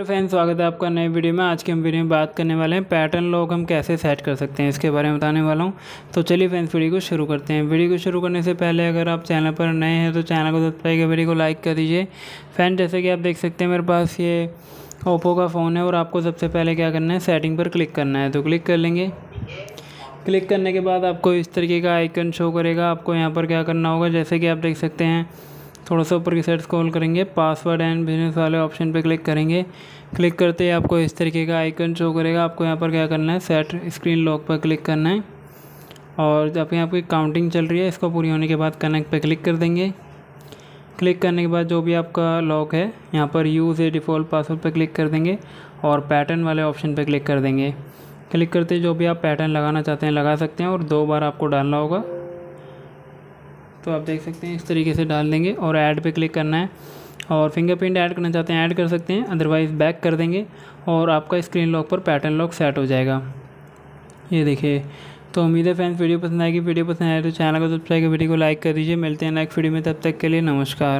Hello friends, स्वागत है आपका नए वीडियो में। आज के हम वीडियो में बात करने वाले हैं पैटर्न लॉक हम कैसे सेट कर सकते हैं, इसके बारे में बताने वाला हूँ। तो चलिए फ्रेंड्स, वीडियो को शुरू करते हैं। वीडियो को शुरू करने से पहले अगर आप चैनल पर नए हैं तो चैनल को सब्सक्राइब कर वीडियो को लाइक कर दीजिए। फ्रेंड जैसे कि आप देख सकते हैं, मेरे पास ये ओप्पो का फ़ोन है और आपको सबसे पहले क्या करना है सेटिंग पर क्लिक करना है। तो क्लिक कर लेंगे। क्लिक करने के बाद आपको इस तरीके का आइकन शो करेगा। आपको यहाँ पर क्या करना होगा, जैसे कि आप देख सकते हैं थोड़ा सा ऊपर की साइड स्क्रॉल करेंगे पासवर्ड एंड बिज़नेस वाले ऑप्शन पे क्लिक करेंगे। क्लिक करते ही आपको इस तरीके का आइकन शो करेगा। आपको यहाँ पर क्या करना है? सेट स्क्रीन लॉक पर क्लिक करना है। और जब यहाँ पर काउंटिंग चल रही है, इसको पूरी होने के बाद कनेक्ट पर क्लिक कर देंगे। क्लिक करने के बाद जो भी आपका लॉक है, यहाँ पर यूज़ ए डिफ़ॉल्ट पासवर्ड पर क्लिक कर देंगे और पैटर्न वाले ऑप्शन पर क्लिक कर देंगे। क्लिक करते जो भी आप पैटर्न लगाना चाहते हैं, लगा सकते हैं और दो बार आपको डालना होगा। तो आप देख सकते हैं, इस तरीके से डाल देंगे और ऐड पे क्लिक करना है। और फिंगरप्रिंट ऐड करना चाहते हैं ऐड कर सकते हैं अदरवाइज़ बैक कर देंगे और आपका स्क्रीन लॉक पर पैटर्न लॉक सेट हो जाएगा। ये देखिए तो उम्मीद है फ्रेंड्स वीडियो पसंद आएगी। वीडियो पसंद आए तो चैनल को सब्सक्राइब कर वीडियो को लाइक कर दीजिए। मिलते हैं नेक्स्ट वीडियो में, तब तक के लिए नमस्कार।